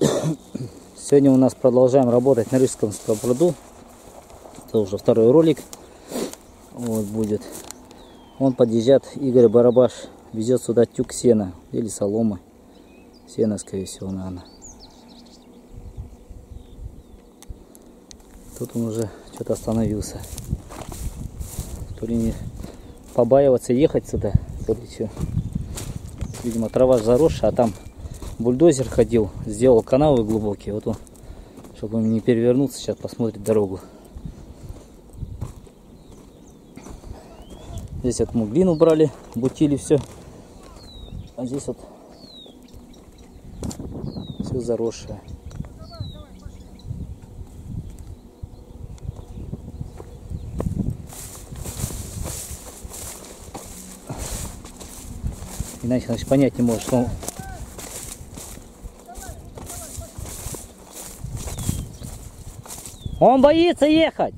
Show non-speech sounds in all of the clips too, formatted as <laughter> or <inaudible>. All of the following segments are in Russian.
<coughs> Сегодня у нас продолжаем работать на Рижском пруду. Это уже второй ролик. Вот будет. Он подъезжает, Игорь Барабаш везет сюда тюк сена или соломы. Сено, скорее всего, наверное. Тут он уже что-то остановился. То ли не побаиваться ехать сюда. Видимо, трава заросшая, а там бульдозер ходил, сделал канавы глубокие. Вот он, чтобы он не перевернуться, сейчас посмотрит дорогу. Здесь вот мы глину брали, бутили все. А здесь вот все заросшее. Иначе, значит, понять не может, что он Он боится ехать.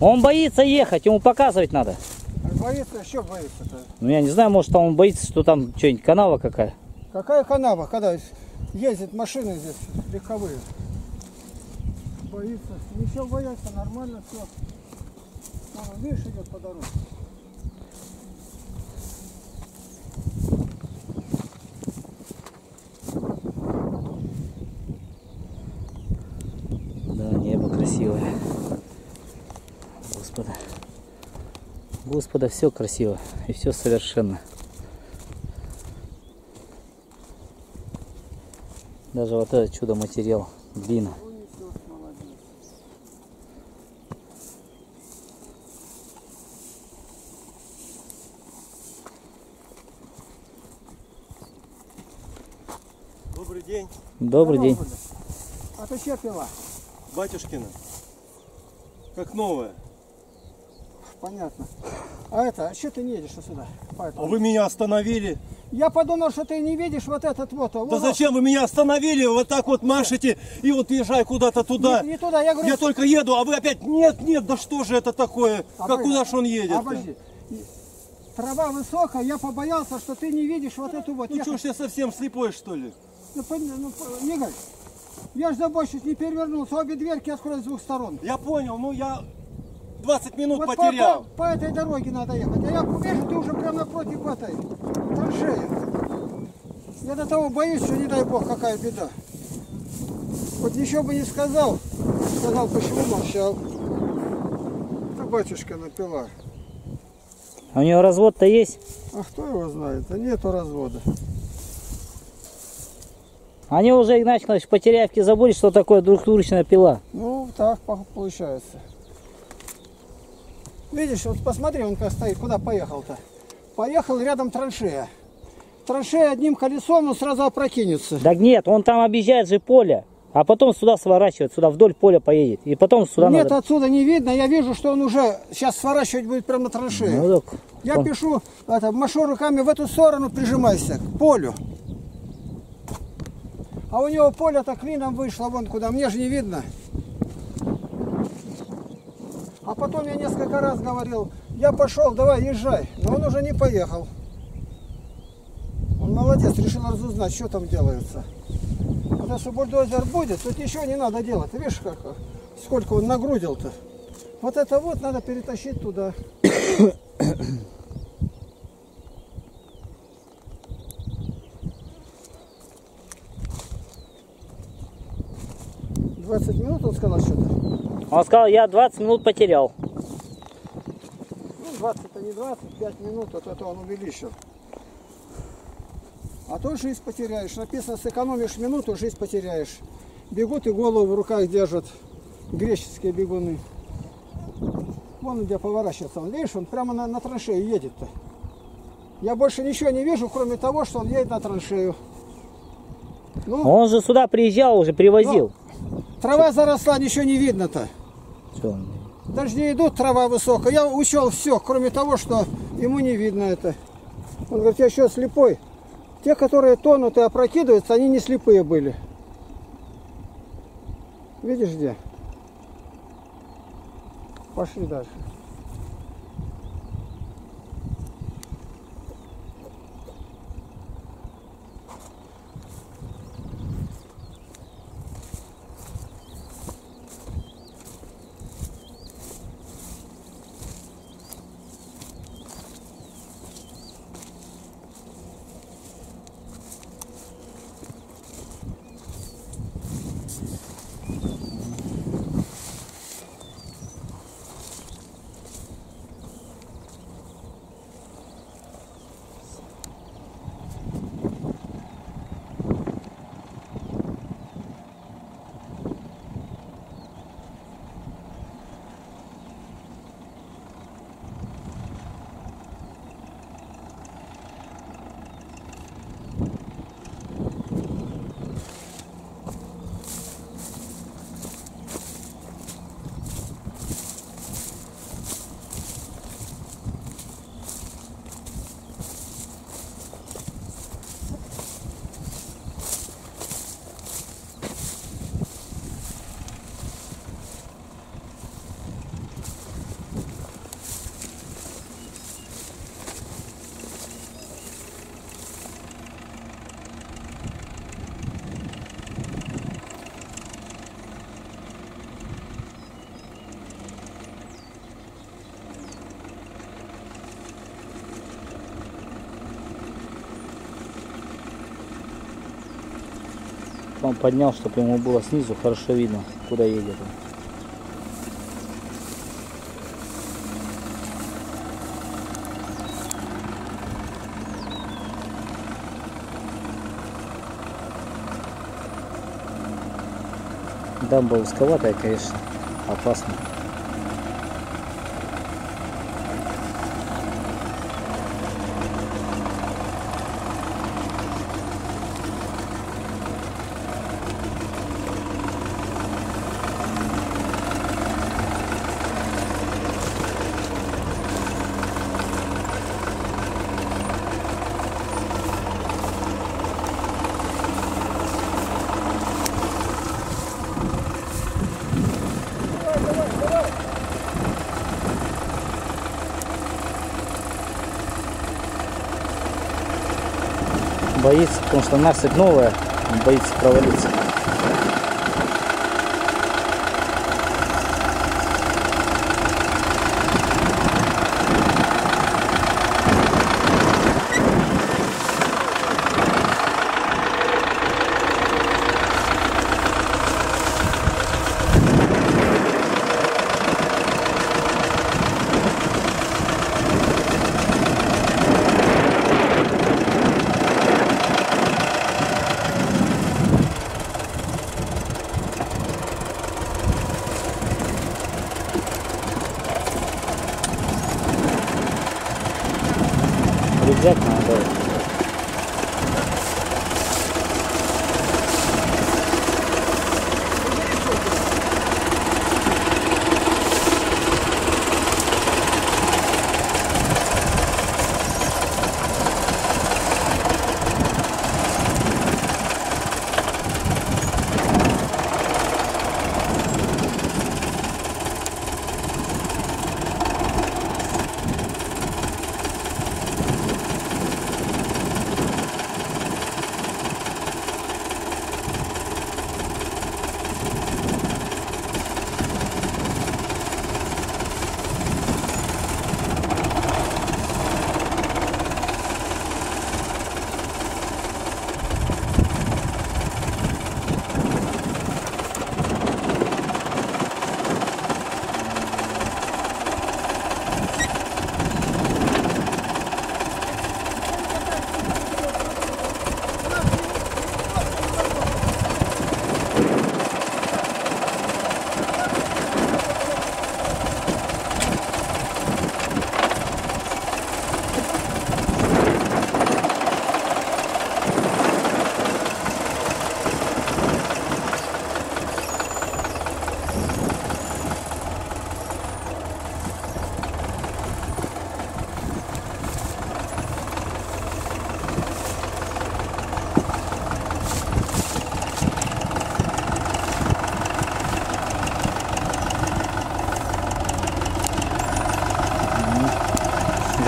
Он боится ехать, ему показывать надо. Боится, что боится-то? Ну я не знаю, может там он боится, что там что-нибудь канава какая. Какая канава, когда ездят машины здесь легковые? Боится. Ничего бояться, нормально все. Он, видишь, идет по дороге. Да, небо красивое. Господа. Господа, все красиво и все совершенно. Даже вот этот чудо материал, глина. Добрый день, Добрый день. Здорово, Коля. А ты че пила? Батюшкина. Как новая. Понятно. А это, а что ты не едешь сюда? А вы меня остановили. Я подумал, что ты не видишь вот этот вот. Да вот, зачем вы меня остановили? Вот так вот машете и вот езжай куда-то туда. Не, не туда, я говорю. Я только еду, а вы опять нет, нет, да что же это такое? Как Обожди, куда ж он едет? Обожди. И- Трава высокая, я побоялся, что ты не видишь вот эту вот. Ну Я что ж я совсем слепой что ли? Ну, ну, Игорь, я же забочусь, не перевернулся, обе дверки открою с двух сторон. Я понял, ну я 20 минут Вот по, потерял. по- по этой дороге надо ехать. А я вижу, ты уже прямо напротив этой траншеи. Я до того боюсь, что не дай бог, какая беда. Вот еще бы не сказал, сказал, почему молчал. Да батюшка напила. А у него развод-то есть? А кто его знает? А нету развода. Они уже, Игнатий Николаевич, по Теряевке забыли, что такое двухтурочная пила. Ну, так по- получается. Видишь, вот посмотри, он как стоит, куда поехал-то. Поехал рядом траншея. Траншея одним колесом, он сразу опрокинется. Так нет, он там объезжает же поле, а потом сюда сворачивает, сюда вдоль поля поедет. И потом сюда Нет, надо... отсюда не видно, я вижу, что он уже сейчас сворачивать будет прямо на траншею. Ну, так, я он- пишу, это, машу руками в эту сторону, прижимайся к полю. А у него поле-то клином вышло, вон куда, мне же не видно. А потом я несколько раз говорил, я пошел, давай, езжай. Но он уже не поехал. Он молодец, решил разузнать, что там делается. Вот если бульдозер будет, тут ничего не надо делать. Ты видишь, как, сколько он нагрудил-то. Вот это вот надо перетащить туда. 20 минут он сказал что-то. Он сказал, я 20 минут потерял. Ну, 20 это не 20, 5 минут, вот это он увеличил. А то жизнь потеряешь. Написано, сэкономишь минуту, жизнь потеряешь. Бегут и голову в руках держат. Греческие бегуны. Вон где поворачивается. Он, видишь, он прямо на, на траншею едет-то. Я больше ничего не вижу, кроме того, что он едет на траншею. Ну, Он же сюда приезжал уже, привозил. Трава заросла, ничего не видно-то. Он? Дожди идут, трава высокая. Я учел все, кроме того, что ему не видно это. Он говорит, я еще слепой. Те, которые тонут и опрокидываются, они не слепые были. Видишь где? Пошли дальше. Он поднял, чтобы ему было снизу хорошо видно, куда едет он. Дамба узковатая, конечно, опасно. Боится, потому что насыпь новая, боится провалиться. Рюкзак надо.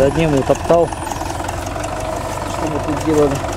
За одним утоптал. Что мы тут делали?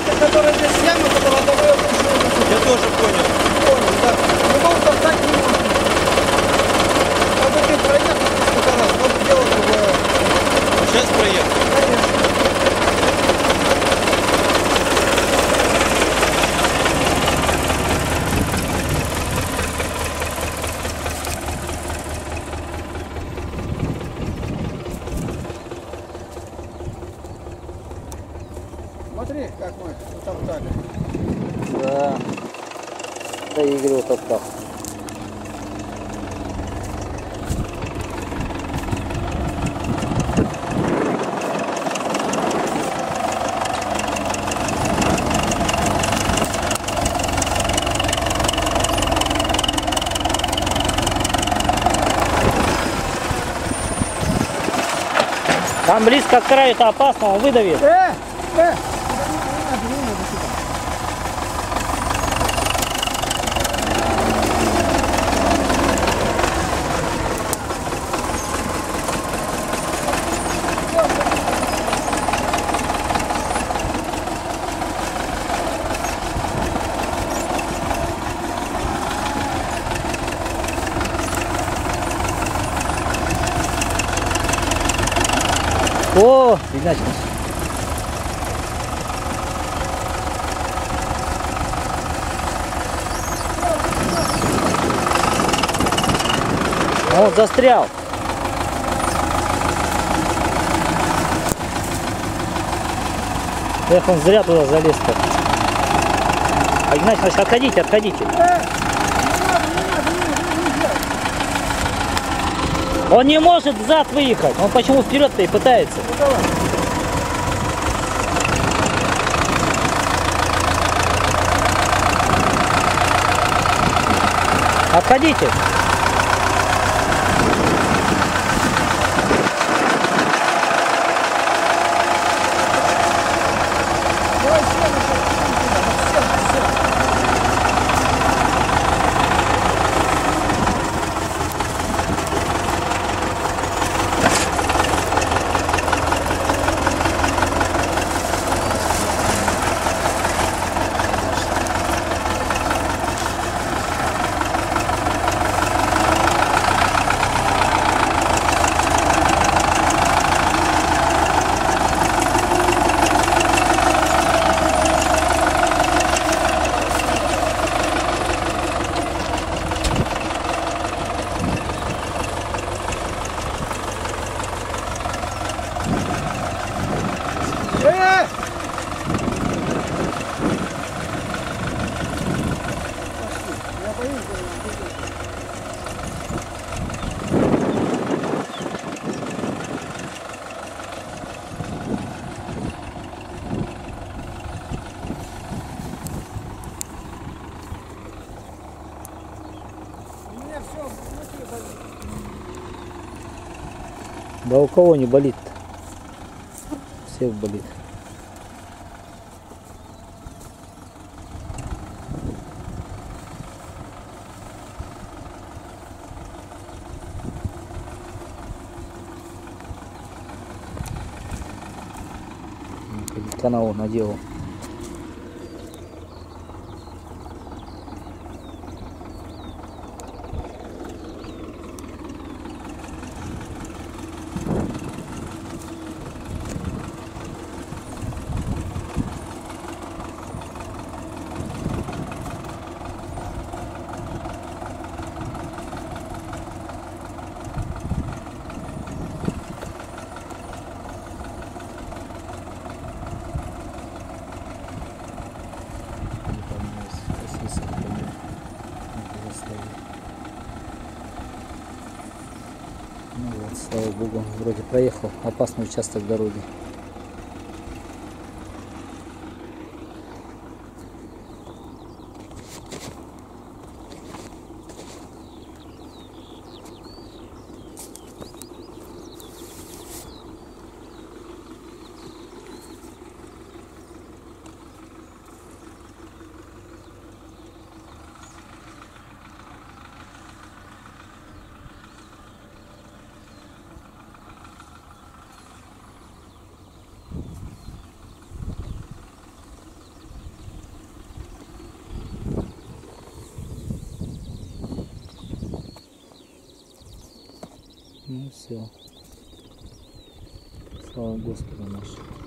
Которая здесь яма, которая давай Я тоже понял. Понял, да. Ну, он топтать не можно. Надо ты проехать несколько раз, но дело другое. Сейчас проехал. Конечно. Смотри, как мы утоптали. Да. Да Игорь утоптал. Там близко к краю это опасно, он выдавит. Э! Э! Не надо, не надо сюда. О, Игнатьевич. А Он застрял. Эх, он зря туда залез-то. А, Игнатьевич, отходите, отходите. Он не может взад выехать. Он почему вперед-то и пытается? Отходите. Да у кого не болит? Всех болит. Канал наделал. Ну вот, слава богу, вроде проехал опасный участок дороги. Все. Слава Господу нашему.